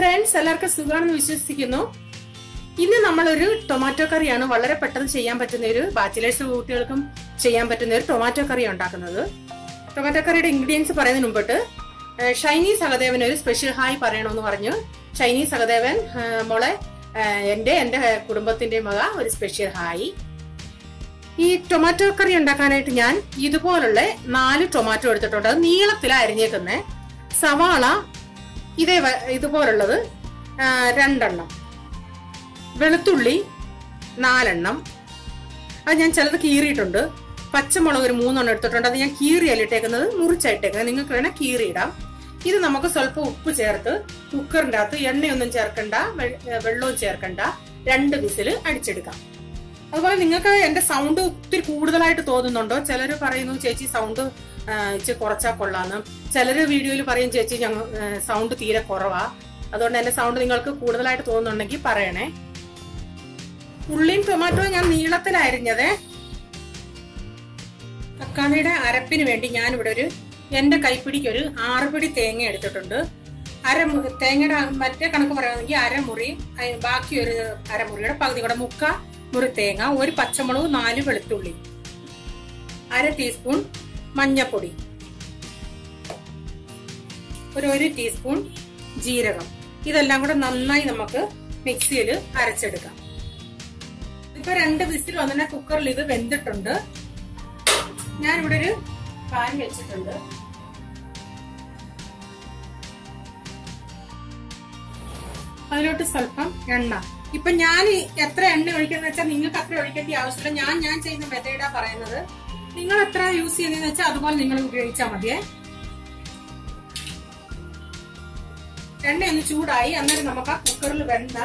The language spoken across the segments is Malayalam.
ഫ്രണ്ട്സ് എല്ലാവർക്കും സുഖമാണെന്ന് വിശ്വസിക്കുന്നു. ഇന്ന് നമ്മളൊരു ടൊമാറ്റോ കറിയാണ് വളരെ പെട്ടെന്ന് ചെയ്യാൻ പറ്റുന്ന ഒരു ബാച്ചിലേഴ്സ് കുട്ടികൾക്കും ചെയ്യാൻ പറ്റുന്ന ഒരു ടൊമാറ്റോ കറി ഉണ്ടാക്കുന്നത്. ടൊമാറ്റോ കറിയുടെ ഇൻഗ്രീഡിയൻസ് പറയുന്നതിന് മുമ്പിട്ട് ഷൈനി സഹദേവൻ ഒരു സ്പെഷ്യൽ ഹായ് പറയണമെന്ന് പറഞ്ഞു ഷൈനി സഹദേവൻ മോളെ എന്റെ എന്റെ കുടുംബത്തിന്റെ മക ഒരു സ്പെഷ്യൽ ഹായ് ഈ ടൊമാറ്റോ കറി ഉണ്ടാക്കാനായിട്ട് ഞാൻ ഇതുപോലുള്ള നാല് ടൊമാറ്റോ എടുത്തിട്ടുണ്ട്. അത് നീളത്തിലാണ് അരിഞ്ഞേക്കുന്നത് സവാള ഇതേ ഇതുപോലുള്ളത്. രണ്ടെണ്ണം. വെളുത്തുള്ളി നാലെണ്ണം. അത് ഞാൻ ചിലത് കീറിയിട്ടുണ്ട്. പച്ചമുളക് ഒരു മൂന്നെണ്ണം എടുത്തിട്ടുണ്ട്. അത് ഞാൻ കീറിയല്ല ഇട്ടേക്കുന്നത്? മുറിച്ചായിട്ടേക്കുന്നത് നിങ്ങൾക്ക് വേണേൽ കീറിയിടാം. ഇത് നമുക്ക് സ്വല്പം ഉപ്പ് ചേർത്ത് കുക്കറിന്റെ അകത്ത് എണ്ണയൊന്നും ചേർക്കണ്ട വെള്ളവും ചേർക്കണ്ട. രണ്ട് വിസിൽ അടിച്ചെടുക്കാം. അതുപോലെ നിങ്ങൾക്ക് എന്റെ സൗണ്ട് ഒത്തിരി കൂടുതലായിട്ട് തോന്നുന്നുണ്ടോ? ചിലർ പറയുന്നു ചേച്ചി സൗണ്ട് ഇച്ചിരി കുറച്ചാൽ കൊള്ളാന്ന്. ചിലർ വീഡിയോയിൽ പറയും ചേച്ചി ഞങ്ങൾ സൗണ്ട് തീരെ കുറവാ. അതുകൊണ്ട് എന്റെ സൗണ്ട് നിങ്ങൾക്ക് കൂടുതലായിട്ട് തോന്നുന്നുണ്ടെങ്കിൽ പറയണേ. ഉള്ളിയും ടൊമാറ്റോ ഞാൻ നീളത്തിലരിഞ്ഞത്. തക്കാളിയുടെ അരപ്പിന് വേണ്ടി ഞാൻ ഇവിടെ ഒരു എന്റെ കൈപ്പിടിക്ക് ഒരു ആറുപിടി തേങ്ങ എടുത്തിട്ടുണ്ട്. അരമു തേങ്ങയുടെ മറ്റേ കണക്ക് പറയുകയാണെങ്കിൽ അരമുറി ബാക്കി ഒരു അരമുറിയുടെ പകുതി കൂടെ മുക്ക മുറി തേങ്ങ ഒരു പച്ചമുളക് നാല് വെളുത്തുള്ളി അര ടീസ്പൂൺ മഞ്ഞപ്പൊടി. ഒരു ഒരു ടീസ്പൂൺ ജീരകം. ഇതെല്ലാം കൂടെ നന്നായി നമുക്ക് മിക്സിയിൽ അരച്ചെടുക്കാം. ഇപ്പൊ രണ്ട് വിസിൽ വന്നിട്ട് കുക്കറിൽ ഇത് വെന്തിട്ടുണ്ട്. ഞാനിവിടെ ഒരു പാൻ വെച്ചിട്ടുണ്ട്. അതിലോട്ട് സ്വല്പം എണ്ണ. ഇപ്പൊ ഞാൻ എത്ര എണ്ണ ഒഴിക്കുന്ന വെച്ചാൽ നിങ്ങൾക്ക് അത്ര ഒഴിക്കേണ്ട ആവശ്യമില്ല. ഞാൻ ഞാൻ ചെയ്യുന്ന മെത്തേഡാ പറയുന്നത്. നിങ്ങൾ എത്ര യൂസ് ചെയ്യുന്നതെന്ന് വെച്ചാൽ അതുപോലെ നിങ്ങൾ ഉപയോഗിച്ചാൽ മതിയേ. എണ്ണ ഒന്ന് ചൂടായി അന്നേരം നമുക്ക് ആ കുക്കറിൽ വെന്ത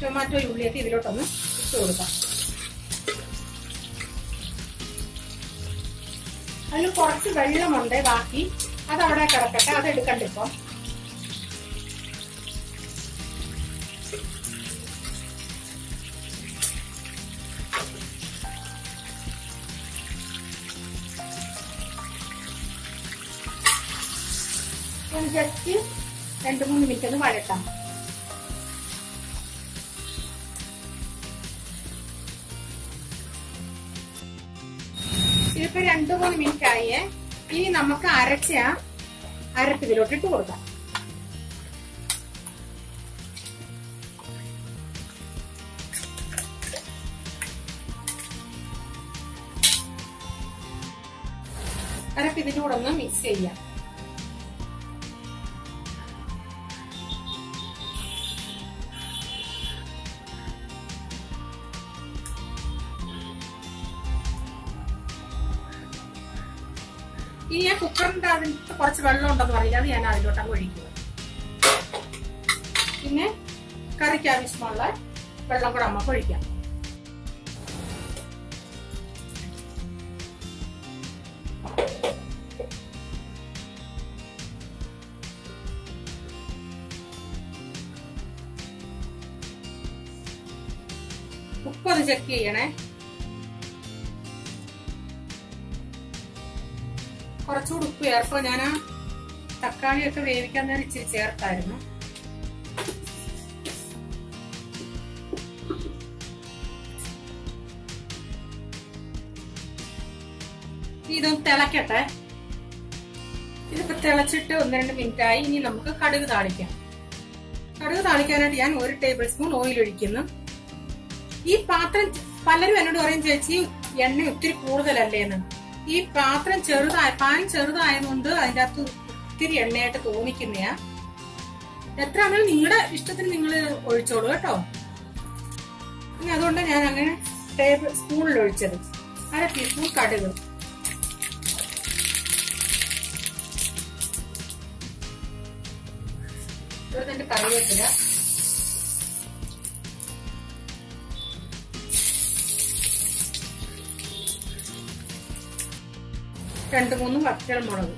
ടൊമാറ്റോ ഉള്ളിയൊക്കെ ഇതിലോട്ടൊന്ന് ഇട്ട് കൊടുക്കാം. അതിൽ കുറച്ച് വെള്ളമുണ്ട് ബാക്കി. അത് അവിടെ കിടക്കട്ടെ അത് എടുക്കണ്ട ഇപ്പം ജസ്റ്റ് രണ്ട് മൂന്ന് മിനിറ്റ് ഒന്ന് വഴട്ടാം. ഇതിപ്പോ രണ്ടു മൂന്ന് മിനിറ്റ് ആയേ. ഇനി നമുക്ക് അരച്ച അരപ്പിതിലോട്ട് ഇട്ട് കൊടുക്കാം. അരപ്പ് കൂടെ ഒന്ന് മിക്സ് ചെയ്യാം. ഇനി ഞാൻ കുക്കറിന്റെ അതിനകത്ത് കുറച്ച് വെള്ളം ഉണ്ടെന്ന് പറയില്ല. അത് ഞാൻ അതിലോട്ട് അങ്ങ് ഒഴിക്കുക പിന്നെ കറിക്ക് ആവശ്യമുള്ള വെള്ളം കൂടെ നമുക്ക് ഒഴിക്കാം. ഉപ്പ് ഒന്ന് ചെക്ക് ചെയ്യണേ. കുറച്ചുകൂടി ഉപ്പ് ചേർപ്പോ ഞാൻ ആ തക്കാളിയൊക്കെ വേവിക്കാൻ നേരം ഇച്ചിരി ചേർത്തായിരുന്നു. ഇതൊന്ന് തിളക്കട്ടെ. ഇതിപ്പോ തിളച്ചിട്ട് ഒന്ന് രണ്ട് മിനിറ്റ് ആയി ഇനി നമുക്ക് കടുക് താളിക്കാം. കടുക് താളിക്കാനായിട്ട് ഞാൻ ഒരു ടേബിൾ സ്പൂൺ ഓയിൽ ഒഴിക്കുന്നു. ഈ പാത്രം പലരും എന്നോട് പറയും ചേച്ചി എണ്ണ ഒത്തിരി കൂടുതലല്ലേന്ന് ഈ പാത്രം ചെറുതായ പാൻ ചെറുതായതുകൊണ്ട് അതിന്റെ അകത്ത് ഒത്തിരി എണ്ണയായിട്ട് തോന്നിക്കുന്നയാ. എത്ര ആണെങ്കിലും നിങ്ങളുടെ ഇഷ്ടത്തിന് നിങ്ങൾ ഒഴിച്ചോളൂ കേട്ടോ. ഇനി അതുകൊണ്ട് ഞാൻ അങ്ങനെ ടേബിൾ സ്പൂണിൽ ഒഴിച്ചത്. അര ടീസ്പൂൺ കടുക്. ഇതിന്റെ കറിവേപ്പില. രണ്ട് മൂന്ന് വറ്റൽമുളക്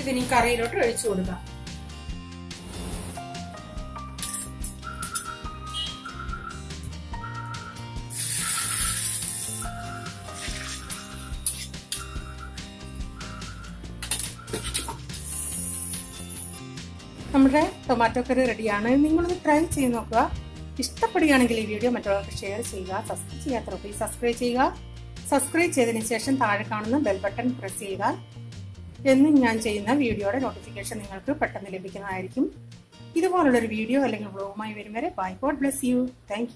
ഇതിനി കറിയിലോട്ട് ഒഴിച്ചു കൊടുക്കാം. നമ്മുടെ ടൊമാറ്റോ കറി റെഡിയാണ് നിങ്ങളൊന്ന് ട്രൈ ചെയ്ത് നോക്കുക. ഇഷ്ടപ്പെടുകയാണെങ്കിൽ ഈ വീഡിയോ മറ്റുള്ളവർക്ക് ഷെയർ ചെയ്യുക സബ്സ്ക്രൈബ് ചെയ്യാത്തവർക്ക് സബ്സ്ക്രൈബ് ചെയ്യുക. സബ്സ്ക്രൈബ് ചെയ്തതിന് ശേഷം താഴെ കാണുന്ന ബെൽ ബട്ടൺ പ്രസ് ചെയ്യുക. എന്നും ഞാൻ ചെയ്യുന്ന വീഡിയോയുടെ നോട്ടിഫിക്കേഷൻ നിങ്ങൾക്ക് പെട്ടെന്ന് ലഭിക്കുന്നതായിരിക്കും. ഇതുപോലുള്ളൊരു വീഡിയോ അല്ലെങ്കിൽ വ്ളോഗുമായി വരും വരെ bye God bless you thank